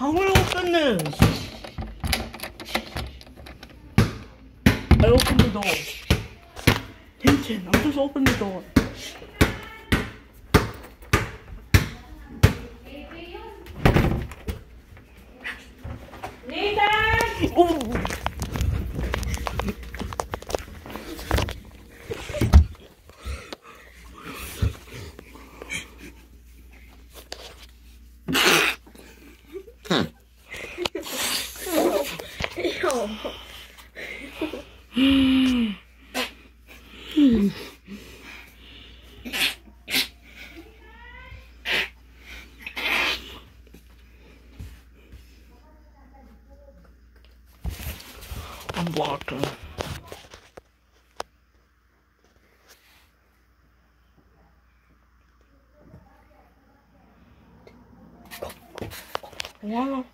Will I open this? I opened the door. Tintin, I'll just open the door. Nathan! Oh! I'm blocking. 我忘了